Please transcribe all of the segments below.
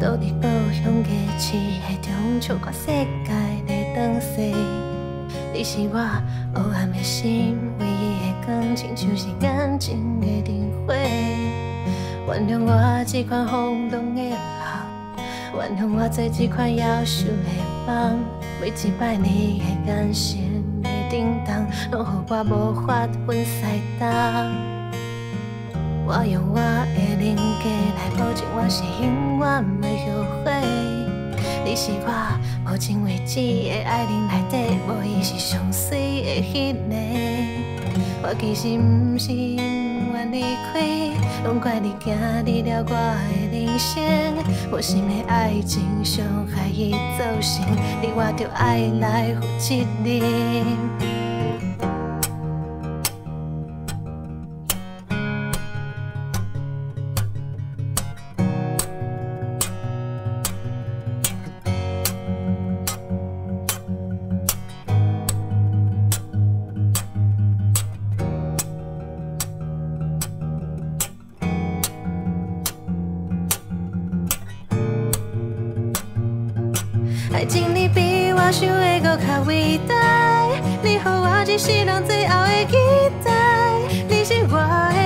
倒伫故乡的市的中，秋看世界在转西。你是我黑暗的心，唯一的光，亲像是感情的灯火。原谅我这款放荡的好，原谅我做这款夭寿的梦。每一摆你的眼神的震动，拢予我无法分西东。我用我的人格来保证，我是永远袂后悔。你是我目前为止的爱人内底，无疑是上水的迄个。我其实不是不愿离开，拢怪你行入了我的人生。我心的爱情伤害已造成，你我着爱来负责任。爱情你比我想的搁较伟大，你予我一世人最后的期待，你是我的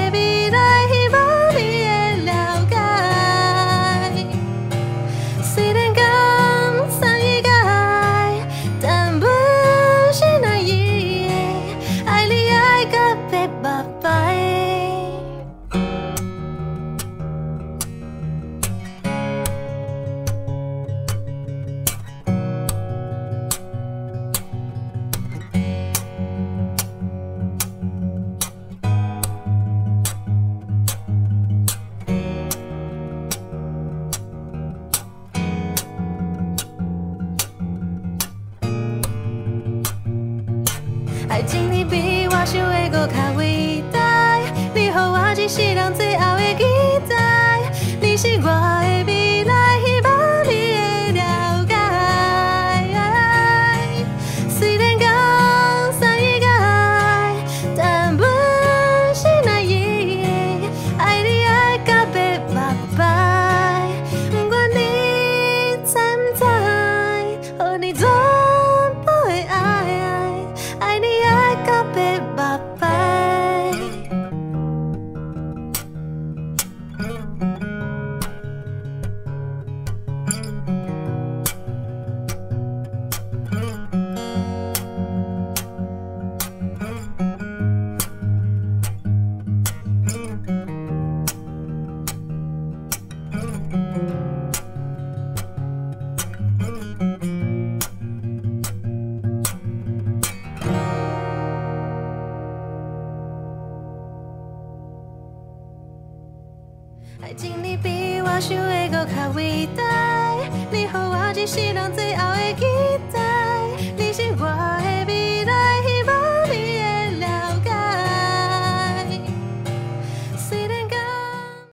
爱情你比我想的搁较伟大，你予我一世人最后的期爱情你比我想的搁较伟大，你予我一世人最后的期待，